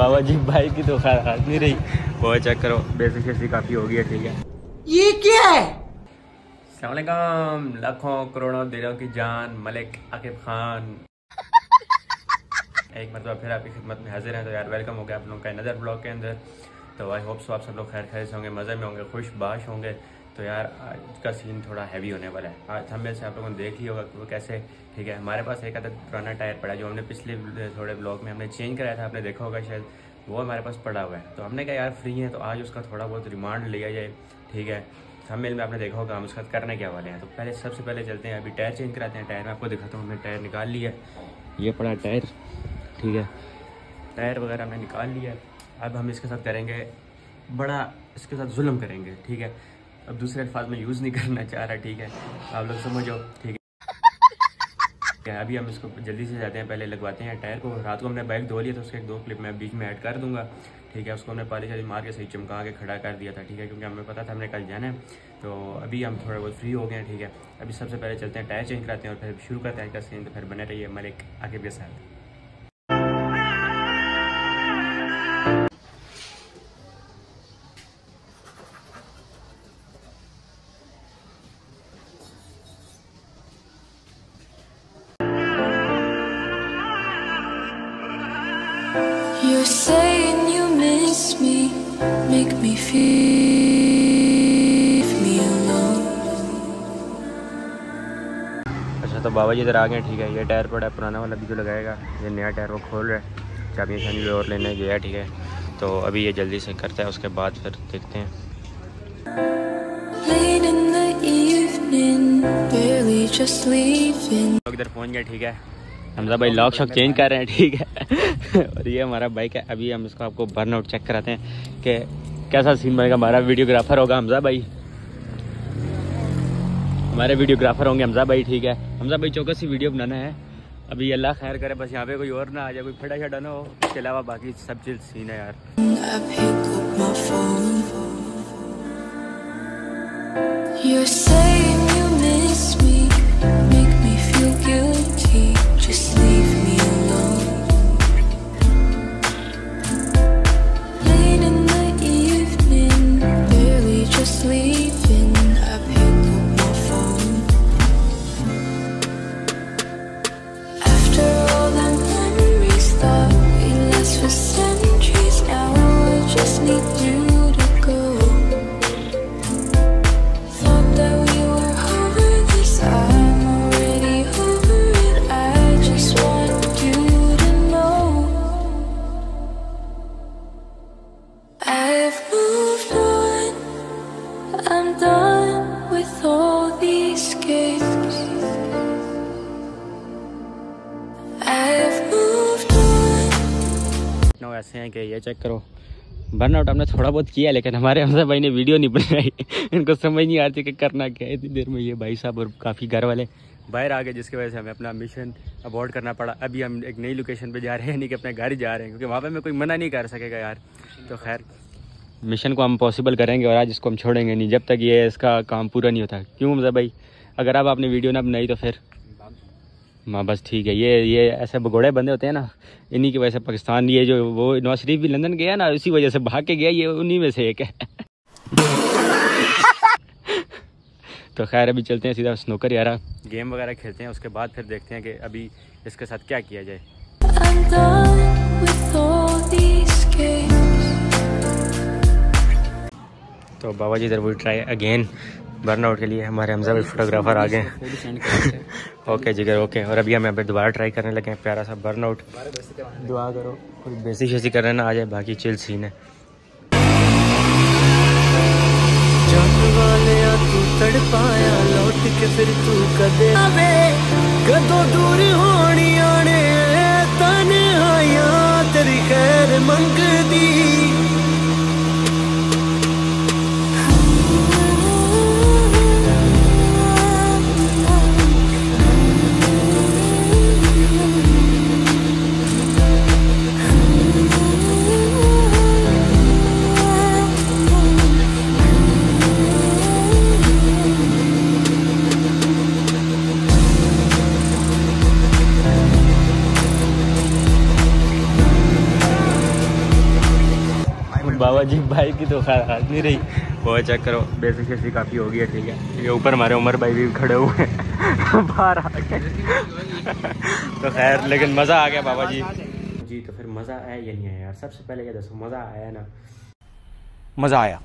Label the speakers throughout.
Speaker 1: बाबा जी भाई की तो खैर हाथ नहीं रही। वो चेक करो बेसिक शेसी काफ़ी हो गई ठीक है। ये क्या है? सलामकुम लाखों करोड़ों दिलों की जान मलिक आकिब खान। एक मतलब फिर आपकी खिदमत में हाजिर हैं तो यार वेलकम हो गया आप लोगों का नज़र ब्लॉग के अंदर। तो आई होप सो आप सब लोग खैर खैर से होंगे मज़े में होंगे खुश बाश होंगे। तो यार आज का सीन थोड़ा हैवी होने वाला है। आज हमें से आप लोगों ने देख लिया होगा कि वो कैसे, ठीक है, हमारे पास एक आधा पुराना टायर पड़ा है जो हमने पिछले थोड़े ब्लॉग में हमने चेंज कराया था, आपने देखा होगा शायद, वो हमारे पास पड़ा हुआ है। तो हमने कहा, यार फ्री है तो आज उसका थोड़ा बहुत रिमांड लिया जाए ठीक है। मेल में आपने देखा होगा, हम उसका करने क्या वाले हैं। तो पहले, सबसे पहले चलते हैं, अभी टायर चेंज कराते हैं। टायर में आपको दिखाता हूँ, हमने टायर निकाल लिया ये पड़ा टायर ठीक है। टायर वगैरह हमने निकाल लिया अब हम इसके साथ करेंगे, बड़ा इसके साथ जुल्म करेंगे, ठीक है। अब दूसरे अल्फाज में यूज़ नहीं करना चाह रहा, ठीक है? आप लोग समझो ठीक है? अभी हम इसको जल्दी से जाते हैं, पहले लगवाते हैं टायर को। रात को हमने बाइक धो लिया तो उसके एक दो क्लिप मैं बीच में ऐड कर दूँगा, ठीक है? उसको हमने पाली शाली मार के सही चमका के खड़ा कर दिया था, ठीक है? क्योंकि हमें पता था हमने कल जाना है। तो अभी हम थोड़ा बहुत फ्री हो गए हैं, ठीक है? अभी सबसे पहले चलते हैं टायर चेंज कराते हैं और फिर शुरू करते हैं। का सीन तो फिर बने रहिए हमारे आगे के साथ।
Speaker 2: Make me feel me alone.
Speaker 1: अच्छा तो बाबा जी इधर आ गए ठीक है। ये टायर पड़ा है पुराना वाला भी जो लगाएगा। ये नया टायर वो खोल रहा है। चाबियाँ शानी और लेने गया ठीक है। तो अभी ये जल्दी से करता है उसके बाद फिर देखते हैं। इधर पहुँच गए ठीक है। हमजा भाई लॉक शॉक चेंज कर रहे हैं, ठीक है? और ये हमारा बाइक है, अभी हम इसको आपको बर्न आउट चेक कराते हैं कि कैसा सीन बनेगा। हमारा वीडियोग्राफर होगा हमजा भाई। हमारे वीडियोग्राफर होंगे हमजा भाई, ठीक है? हमजा भाई चौकस सी वीडियो बनाना है। अभी अल्लाह खैर करे, बस यहाँ पे कोई और ना आ जाए, कोई फटा शटा ना हो। इसके अलावा बाकी सब चीज़ सीन है यार। ऐसे हैं कि ये चेक करो। बर्न आउट हमने थोड़ा बहुत किया, लेकिन हमारे हमजा भाई ने वीडियो नहीं बनाई। इनको समझ नहीं आती कि करना क्या है। इतनी देर में ये भाई साहब और काफ़ी घर वाले बाहर आ गए, जिसकी वजह से हमें अपना मिशन अवॉर्ड करना पड़ा। अभी हम एक नई लोकेशन पे जा रहे हैं नहीं कि अपने घर ही जा रहे हैं, क्योंकि वहाँ पे हमें कोई मना नहीं कर सकेगा यार। तो खैर मिशन को हम पॉसिबल करेंगे और आज इसको हम छोड़ेंगे नहीं। जब तक ये इसका काम पूरा नहीं होता। क्यों हमजा भाई? अगर अब आपने वीडियो ना बनाई तो फिर? हाँ बस ठीक है। ये ये ऐसे भगोड़े बंदे होते हैं ना इन्हीं की वजह से पाकिस्तान ये जो वो नवाज़ शरीफ भी लंदन गया ना इसी वजह से भाग के गया ये उन्हीं में से एक है। तो खैर अभी चलते हैं सीधा स्नोकर यारा। गेम वगैरह खेलते हैं उसके बाद फिर देखते हैं कि अभी इसके साथ क्या किया जाए. तो बाबा जी इधर वो ट्राई अगेन बर्न आउट के लिए हमारे हमजा भाई फोटोग्राफर आ गए। ओके जिगर ओके और अभी हम यहाँ पे दोबारा ट्राई करने लगे हैं, प्यारा सा बर्न आउट दुआ करो, कोई बेसी शेसी करने ना आ जाए, बाकी चिल सीन है।
Speaker 3: तेरी खैर मंगदी
Speaker 1: बाबा जी भाई की तो खैर हाथ नहीं रही। वो चेक करो बेसिक शेसी काफ़ी हो गई है? ठीक है ये ऊपर हमारे उमर भाई भी खड़े हुए हैं। बाहर आ गए। तो खैर लेकिन मज़ा आ गया बाबा जी जी तो फिर मज़ा आया या नहीं आया यार? सबसे पहले क्या दसो मज़ा आया ना?
Speaker 4: मज़ा आया।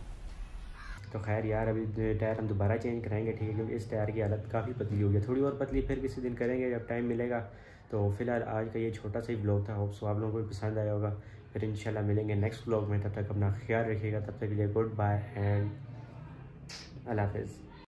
Speaker 1: तो खैर यार अभी टायर हम दोबारा चेंज कराएँगे ठीक है? क्योंकि इस टायर की हालत काफ़ी पतली हो गई थोड़ी और पतली फिर किसी दिन करेंगे जब टाइम मिलेगा। तो फ़िलहाल आज का ये छोटा सा ही ब्लॉग था। होप सो आप लोगों को भी पसंद आया होगा। फिर इंशाल्लाह मिलेंगे नेक्स्ट ब्लॉग में। तब तक अपना ख्याल रखिएगा। तब तक के लिए गुड बाय एंड अल्लाह हाफिज़।